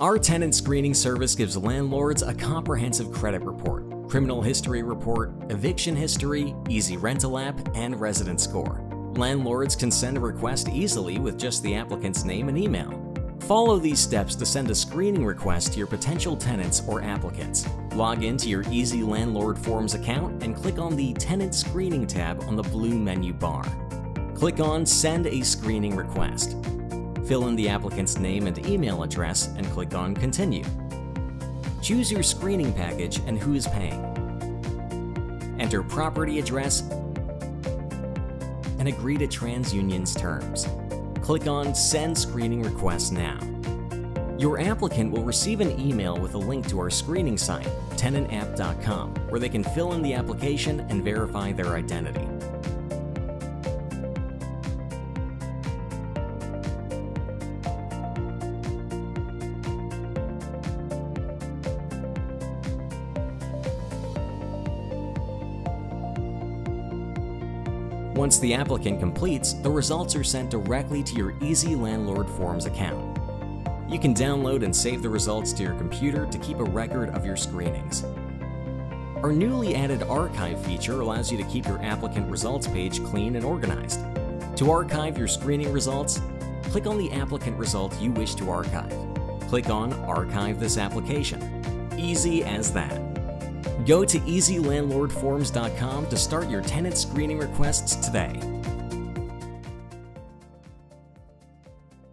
Our tenant screening service gives landlords a comprehensive credit report, criminal history report, eviction history, easy rental app, and resident score. Landlords can send a request easily with just the applicant's name and email. Follow these steps to send a screening request to your potential tenants or applicants. Log into your EZ Landlord Forms account and click on the Tenant Screening tab on the blue menu bar. Click on Send a Screening Request. Fill in the applicant's name and email address and click on Continue. Choose your screening package and who is paying. Enter property address and agree to TransUnion's terms. Click on Send Screening Request now. Your applicant will receive an email with a link to our screening site, tenantapp.com, where they can fill in the application and verify their identity. Once the applicant completes, the results are sent directly to your EZ Landlord Forms account. You can download and save the results to your computer to keep a record of your screenings. Our newly added archive feature allows you to keep your applicant results page clean and organized. To archive your screening results, click on the applicant result you wish to archive. Click on Archive this application. Easy as that. Go to ezlandlordforms.com to start your tenant screening requests today.